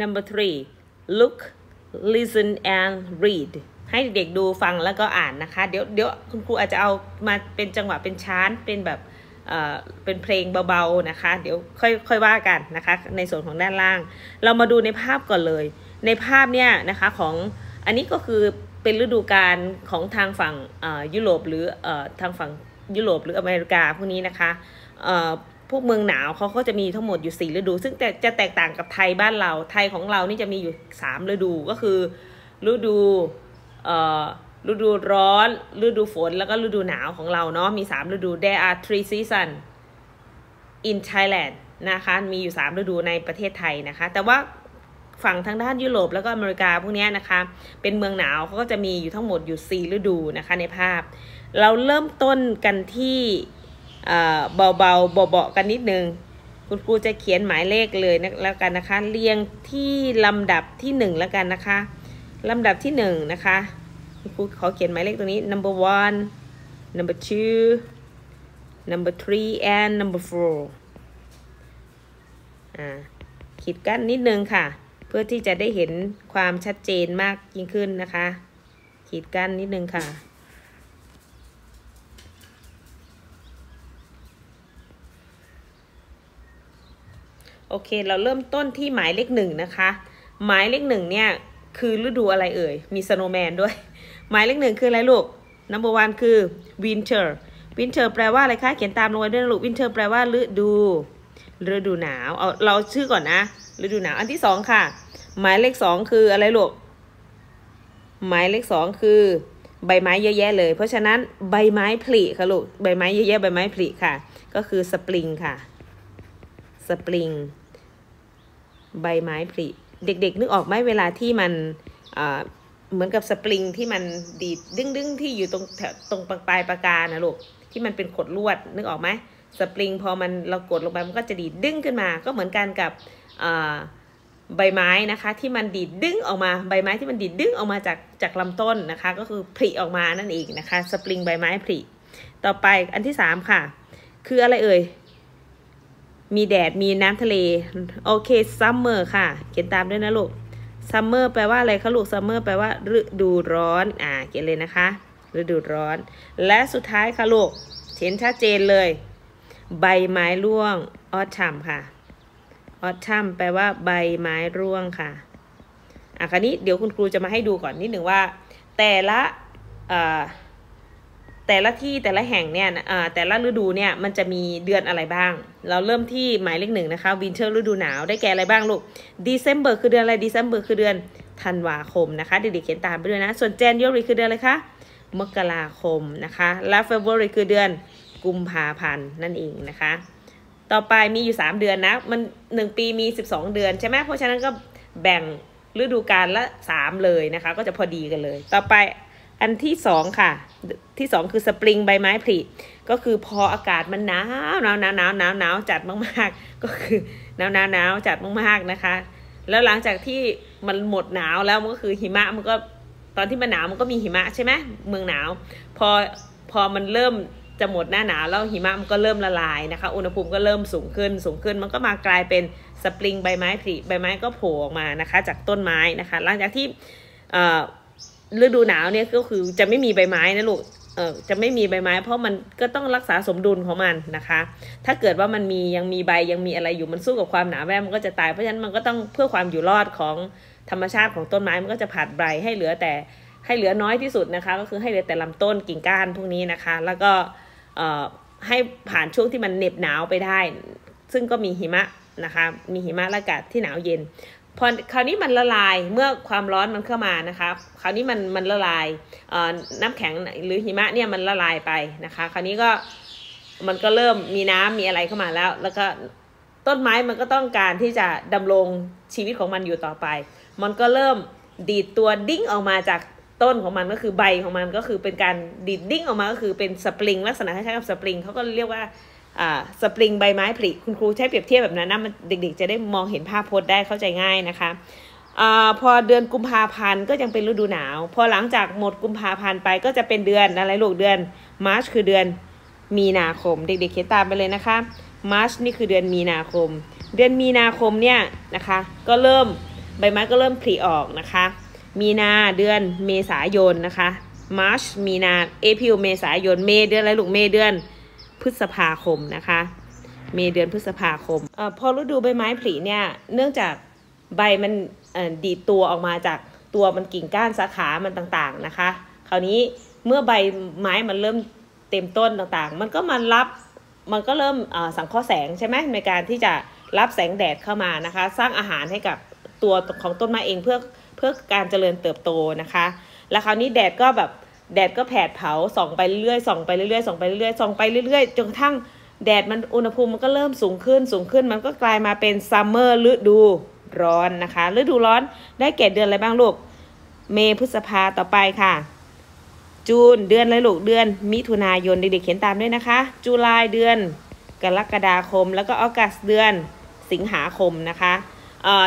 number three look listen and read ให้เด็กดูฟังแล้วก็อ่านนะคะ เดี๋ยวเดี๋ยวคุณครูอาจจะเอามาเป็นจังหวะเป็นชานเป็นแบบเอ่อเป็นเพลงเบาๆนะคะ เดี๋ยวค่อยค่อยว่ากันนะคะ ในส่วนของด้านล่าง เรามาดูในภาพก่อนเลย ในภาพเนี่ยนะคะของอันนี้ก็คือเป็นฤดูกาลของทางฝั่งยุโรปหรือเอ่อทางฝั่งยุโรปหรืออเมริกาพวกนี้นะคะเอ่อ พวกเมืองหนาวเขาก็จะมีทั้งหมดอยู่ 4 ฤดู ซึ่งแต่จะแตกต่างกับไทยบ้านเรา ไทยของเรานี่จะมีอยู่ 3 ฤดูก็คือฤดูเอ่อฤดูร้อน ฤดูฝนแล้วก็ฤดูหนาวของเราเนาะมี 3 ฤดู there are three season in Thailand นะคะมีอยู่ 3 ฤดูในประเทศไทยนะคะ แต่ว่าฝั่งทางด้านยุโรปแล้วก็อเมริกาพวกนี้นะคะ เป็นเมืองหนาวเขาก็จะมีอยู่ทั้งหมดอยู่ 4 ฤดูนะคะในภาพ เราเริ่มต้นกันที่ เบาๆเบาๆกันนิดนึงคุณครูจะเขียนหมายเลขเลยนะแล้วกันนะคะ เรียงที่ลำดับที่หนึ่งแล้วกันนะคะลำดับที่หนึ่งนะคะ คุณครูขอเขียนหมายเลขตรงนี้ number one number two number three and number four อ่าขีดกั้นนิดนึงค่ะ เพื่อที่จะได้เห็นความชัดเจนมากยิ่งขึ้นนะคะ ขีดกั้นนิดนึงค่ะ โอเค เราเริ่มต้นที่หมายเลขหนึ่งนะคะ หมายเลขหนึ่งเนี่ย คือฤดูอะไรเอ่ย มีสโนว์แมนด้วย หมายเลขหนึ่งคืออะไรลูก number one คือ winter winter แปลว่าอะไรคะ เขียนตามลงไปด้วยนะลูก winter แปลว่าฤดู ฤดูหนาว เอาเราชื่อก่อนนะ ฤดูหนาว อันที่สองค่ะ หมายเลขสองคืออะไรลูก หมายเลขสองคือใบไม้เยอะแยะเลย เพราะฉะนั้นใบไม้ผลิค่ะลูก ใบไม้เยอะแยะใบไม้ผลิค่ะ ก็คือสปริงค่ะ สปริง ใบไม้ผลิเด็กๆ นึกออกไหมเวลาที่มันเหมือนกับสปริงที่มันดีดดึงดึงที่อยู่ตรงแถวตรงปลายปากกานะลูกที่มันเป็นขดลวดนึกออกไหมสปริงพอมันเรากดลงไปมันก็จะดีดดึงขึ้นมา ก็เหมือนกันกับใบไม้นะคะที่มันดีดดึงออกมาใบไม้ที่มันดีดดึงออกมาจากจากลำต้นนะคะ ก็คือผลิออกมานั่นเองนะคะ สปริงใบไม้ผลิต่อไปอันที่สามค่ะ คืออะไรเอ่ย มีแดด มีน้ำทะเล โอเค summer ค่ะ เขียนตามด้วยนะลูก summer แปลว่าอะไรคะลูก summer แปลว่าฤดูร้อน อ่า เขียนเลยนะคะ ฤดูร้อน และสุดท้ายค่ะลูกเห็นชัดเจนเลย ใบไม้ร่วงออทัมค่ะออทัมแปลว่าใบไม้ร่วงค่ะ อะคราวนี้เดี๋ยวคุณครูจะมาให้ดูก่อนนิดหนึ่งว่า แต่ละอ่า แต่ละที่แต่ละแห่งเนี่ยแต่ละฤดูเนี่ยมันจะมีเดือนอะไรบ้าง เราเริ่มที่หมายเลขหนึ่งนะคะวินเทอร์ฤดูหนาวได้แก่อะไรบ้างลูก December คือเดือนอะไร December คือเดือนธันวาคมนะคะเด็กๆเขียนตามไปด้วยนะ ส่วน January คือเดือนอะไรคะมกราคมนะคะและ February คือเดือนกุมภาพันธ์นั่นเองนะคะ ต่อไปมีอยู่ 3 เดือนนะ มัน 1 ปีมี 12 เดือนใช่ไหมเพราะฉะนั้นก็แบ่งฤดูกาลละ 3 เลยนะคะ ก็จะพอดีกันเลย ต่อไป อันที่สองค่ะ ที่สองคือสปริงใบไม้ผลิก็คือพออากาศมันหนาวหนาวหนาวหนาวหนาวหนาวจัดมากๆ ก็คือหนาวหนาวหนาวจัดมากๆนะคะ แล้วหลังจากที่มันหมดหนาวแล้วมันก็คือหิมะมันก็ตอนที่มันหนาวมันก็มีหิมะใช่ไหมเมืองหนาว พอพอมันเริ่มจะหมดหน้าหนาวแล้วหิมะมันก็เริ่มละลายนะคะ อุณหภูมิก็เริ่มสูงขึ้นสูงขึ้นมันก็มากลายเป็นสปริงใบไม้ผลิใบไม้ก็โผล่ออกมานะคะ จากต้นไม้นะคะ หลังจากที่ ฤดูหนาวเนี่ยก็คือจะไม่มีใบไม้นะลูกเออจะไม่มีใบไม้ เพราะมันก็ต้องรักษาสมดุลของมันนะคะ ถ้าเกิดว่ามันมียังมีใบยังมีอะไรอยู่มันสู้กับความหนาแววมันก็จะตายเพราะฉะนั้นมันก็ต้องเพื่อความอยู่รอดของธรรมชาติของต้นไม้มันก็จะผัดใบให้เหลือแต่ให้เหลือน้อยที่สุดนะคะ ก็คือให้เหลือแต่ลำต้นกิ่งก้านพวกนี้นะคะ แล้วก็เอ่อให้ผ่านช่วงที่มันเหน็บหนาวไปได้ ซึ่งก็มีหิมะนะคะ มีหิมะและอากาศที่หนาวเย็น พอคราวนี้มันละลายเมื่อความร้อนมันเข้ามานะคะคราวนี้มันมันละลายน้ำแข็งหรือหิมะเนี่ยมันละลายไปนะคะ คราวนี้ก็มันก็เริ่มมีน้ำมีอะไรเข้ามาแล้ว แล้วก็ต้นไม้มันก็ต้องการที่จะดำรงชีวิตของมันอยู่ต่อไป มันก็เริ่มดีดตัวดิ้งออกมาจากต้นของมันก็คือใบของมันก็คือเป็นการดีดดิ้งออกมาก็คือเป็นสปริงลักษณะคล้ายๆกับสปริงเขาก็เรียกว่า สปริงใบไม้ผลิคุณครูใช้เปรียบเทียบแบบนั้นนะมันเด็กๆ จะได้มองเห็นภาพพจน์ได้เข้าใจง่ายนะคะอพอเดือนกุมภาพันธ์ก็ยังเป็นฤดูหนาว พอหลังจากหมดกุมภาพันธ์ไปก็จะเป็นเดือนอะไรลูกเดือน March คือเดือนมีนาคม เด็กๆเขียนตามไปเลยนะคะ March นี่คือเดือนมีนาคม เดือนมีนาคมเนี่ยนะคะ ก็เริ่มใบไม้ก็เริ่มผลิออกนะคะ มีนาเดือนเมษายนนะคะ March มีนา April เมษายน May เดือนอะไรลูก May เดือน พฤษภาคมนะคะ May เดือนพฤษภาคมอพอฤดูใบไม้ผลิเนี่ยเนื่องจากใบมันดีดตัวออกมาจากตัวมันกิ่งก้านสาขามันต่างๆนะคะ คราวนี้เมื่อใบไม้มันเริ่มเต็มต้นต่างๆ มันก็มารับมันก็เริ่มสังเคราะห์แสงใช่ไหมในการที่จะรับแสงแดดเข้ามานะคะ สร้างอาหารให้กับตัวของต้นไม้เองเพื่อเพื่อการเจริญเติบโตนะคะ แล้วคราวนี้แดดก็แบบ แดดก็แผดเผาส่องไปเรื่อยส่องไปเรื่อยส่องไปเรื่อยส่องไปเรื่อยจนกระทั่งแดดมันอุณหภูมิมันก็เริ่มสูงขึ้นสูงขึ้นมันก็กลายมาเป็นซัมเมอร์ฤดูร้อนนะคะฤดูร้อนได้แก่เดือนอะไรบ้างลูก เมพฤษภาต่อไปค่ะ จูนเดือนอะไรลูกเดือน มิถุนายนเด็กๆเขียนตามด้วยนะคะ จุลายเดือน กรกฎาคม แล้วก็ออกัสเดือน สิงหาคมนะคะ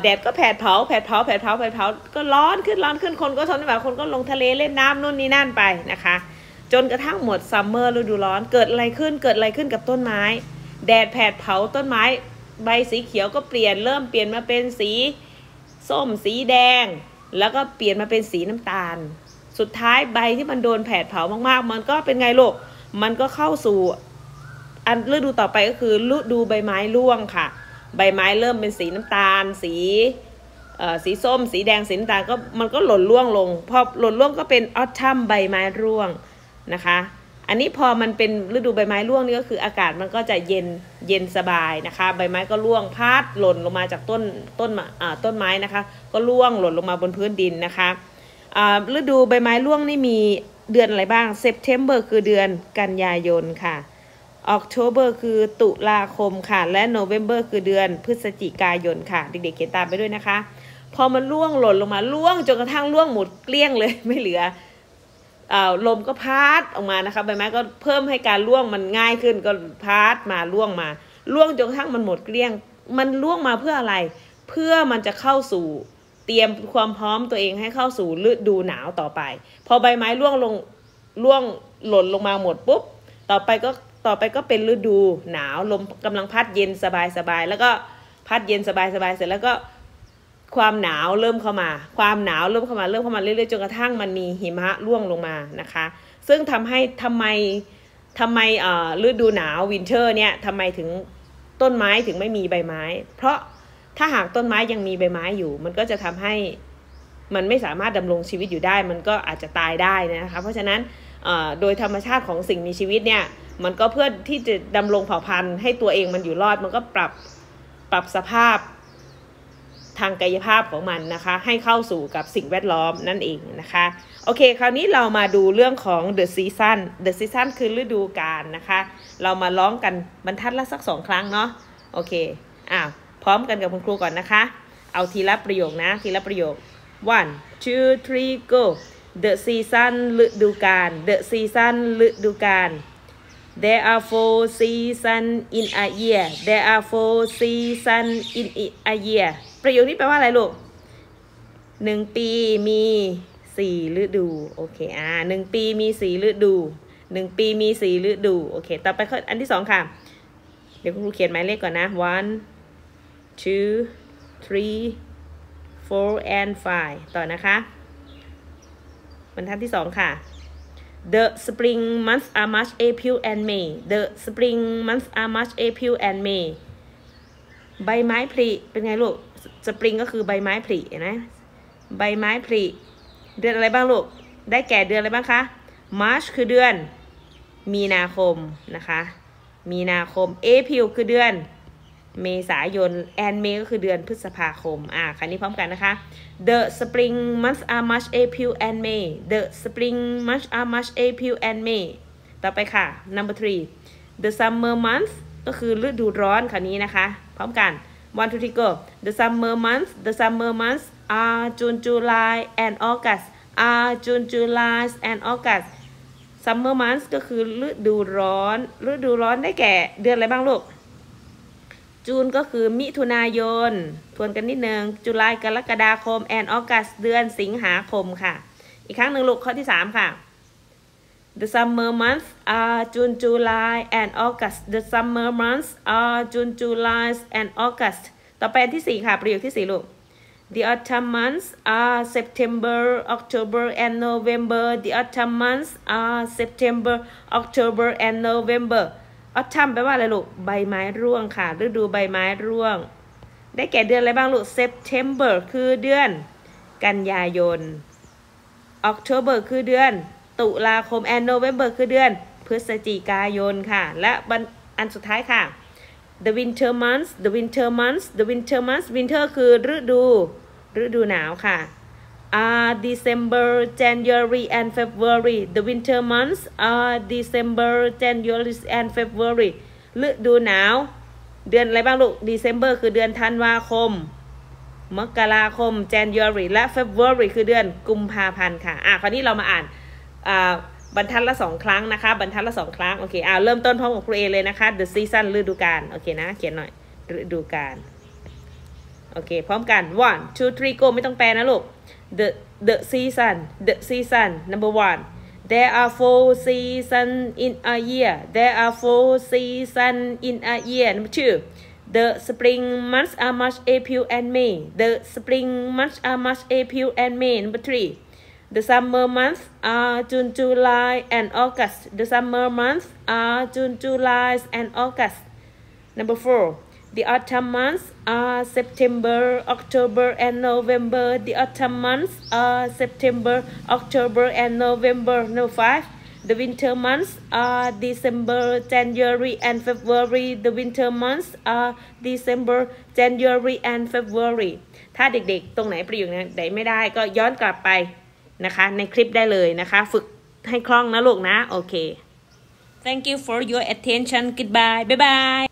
แดดก็แผดเผาแผดเผาแผดเผาแผดเผาก็ร้อนขึ้นร้อนขึ้นคนก็ทนไม่ไหวคนก็ลงทะเลเล่นน้ำนู่นนี่นั่นไปนะคะ จนกระทั่งหมดซัมเมอร์ฤดูร้อนเกิดอะไรขึ้นเกิดอะไรขึ้นกับต้นไม้ แดดแผดเผาต้นไม้ ใบสีเขียวก็เปลี่ยนเริ่มเปลี่ยนมาเป็นสีส้มสีแดง แล้วก็เปลี่ยนมาเป็นสีน้ำตาล สุดท้ายใบที่มันโดนแผดเผามากๆ มันก็เป็นไงลูกมันก็เข้าสู่อันฤดูต่อไปก็คือฤดูใบไม้ร่วงค่ะ ใบไม้เริ่มเป็นสีน้ำตาล สีสีส้ม สีแดงสีน้ำตาลก็มันก็หล่นร่วงลง พอหล่นร่วงก็เป็นออทัมใบไม้ร่วงนะคะ อันนี้พอมันเป็นฤดูใบไม้ร่วงนี่ก็คืออากาศมันก็จะเย็นเย็นสบายนะคะ ใบไม้ก็ร่วงพัดหล่นลงมาจากต้นต้นต้นไม้นะคะ ก็ร่วงหล่นลงมาบนพื้นดินนะคะฤดูใบไม้ร่วงนี่มีเดือนอะไรบ้าง September คือเดือนกันยายนค่ะ October คือตุลาคมค่ะ และ November คือเดือนพฤศจิกายนค่ะ เด็กๆเขียนตามไปด้วยนะคะ พอมันร่วงหล่นลงมาร่วงจนกระทั่งร่วงหมดเกลี้ยงเลยไม่เหลือลมก็พัดออกมานะคะใบไม้ก็เพิ่มให้การร่วงมันง่ายขึ้นก็พัดมาล่วงมาล่วงจนกระทั่งมันหมดเกลี้ยง มันล่วงมาเพื่ออะไร เพื่อมันจะเข้าสู่เตรียมความพร้อมตัวเองให้เข้าสู่ฤดูหนาวต่อไป พอใบไม้ล่วงลงล่วงหล่นลงมาหมดปุ๊บ ต่อไปก็ ต่อไปก็เป็นฤดูหนาวลมกำลังพัดเย็นสบายสบายแล้วก็พัดเย็นสบายสบายเสร็จแล้วก็ความหนาวเริ่มเข้ามา ความหนาวเริ่มเข้ามาเริ่มเข้ามาเรื่อยๆจนกระทั่งมันมีหิมะร่วงลงมานะคะ ซึ่งทำให้ทำไมทำไมฤดูหนาว winter เนี่ยทำไมถึงต้นไม้ถึงไม่มีใบไม้ เพราะถ้าหากต้นไม้ยังมีใบไม้อยู่ มันก็จะทำให้มันไม่สามารถดำรงชีวิตอยู่ได้ มันก็อาจจะตายได้นะคะ เพราะฉะนั้น โดยธรรมชาติของสิ่งมีชีวิตเนี่ย มันก็เพื่อที่จะดำรงเผ่าพันธุ์ให้ตัวเองมันอยู่รอด มันก็ปรับปรับสภาพทางกายภาพของมันนะคะ ให้เข้าสู่กับสิ่งแวดล้อมนั่นเองนะคะ โอเค คราวนี้เรามาดูเรื่องของ the season the season คือฤดูกาลนะคะ เรามาร้องกันบรรทัดละสักสองครั้งเนาะโอเคอ้าวพร้อมกันกับคุณครูก่อนนะคะ เอาทีละประโยคนะ ทีละประโยค one two three go the season ฤดูกาล the season ฤดูกาล There are four season in a year. There are four season in a year. ประโยคนี้แปลว่าอะไรลูกหนึ่งปีมีสี่ฤดู โอเค อ่าหนึ่งปีมีสี่ฤดูหนึ่งปีมีสี่ฤดู โอเค ต่อไปข้ออันที่สองค่ะ เดี๋ยวคุณครูเขียนหมายเลขก่อนนะ one two three four and five ต่อนะคะ บรรทัดที่สองค่ะ The spring months are March, April, and May. The spring months are March, April, and May. ใบไม้ผลิเป็นไงลูกสปริงก็คือใบไม้ผลินะใบไม้ผลิเดือนอะไรบ้างลูก ได้แก่เดือนอะไรบ้างคะ March คือเดือน มีนาคมนะคะ มีนาคม April คือเดือน เมษายน and May ก็คือเดือนพฤษภาคม อ่าคันนี้พร้อมกันนะคะ The spring months are March April and May The spring months are March April and May ต่อไปค่ะ number three The summer months ก็คือฤดูร้อนคันนี้นะคะ พร้อมกัน one two three go The summer months The summer months are June July and August are June July and August summer months ก็คือฤดูร้อน ฤดูร้อนได้แก่เดือนอะไรบ้างลูก จูนก็คือมิถุนายน ทวนกันนิดนึงจุลายกรกฎาคมแอนออกัสเดือนสิงหาคมค่ะ อีกครั้งหนึ่งลูกข้อที่สามค่ะ The summer months are June, July, and August. The summer months are June, July, and August. ต่อไปที่สี่ค่ะ ประโยคที่สี่ลูก The autumn months are September, October, and November. The autumn months are September, October, and November. Autumn แปลว่าอะไรลูก ใบไม้ร่วงค่ะ ฤดูใบไม้ร่วง ได้แก่เดือนอะไรบ้างลูก September คือเดือน กันยายน October คือเดือน ตุลาคม and November คือเดือน พฤศจิกายนค่ะ และอันสุดท้ายค่ะ the winter months the winter months the winter months winter คือฤดู ฤดูหนาวค่ะ are December January and February the winter months are December January and February ฤดูหนาว เดือนอะไรบ้างลูก December คือเดือนธันวาคม มกราคม January และ February คือเดือนกุมภาพันธ์ค่ะ อะ คราวนี้เรามาอ่าน อ่า บรรทัดละสองครั้งนะคะ บรรทัดละสองครั้ง โอเค อ่าเริ่มต้นพร้อมกับครูเอเลยนะคะ the season ฤดูกาล โอเคนะ เขียนหน่อย ฤดูกาล โอเค พร้อมกัน one two three go ไม่ต้องแปลนะลูก the the season the season number one there are four season in a year there are four season in a year number two the spring months are March April and May the spring months are March April and May number three The summer months are June, July, and August. The summer months are June, July, and August. Number four, the autumn months are September, October, and November. The autumn months are September, October, and November. Number five, the winter months are December, January, and February. The winter months are December, January, and February. ถ้าเด็กๆ ตรงไหนประโยคไหนไม่ได้ก็ย้อนกลับไปนะคะในคลิปได้เลยนะคะ ฝึกให้คล่องนะลูกนะ โอเค thank you for your attention goodbye bye bye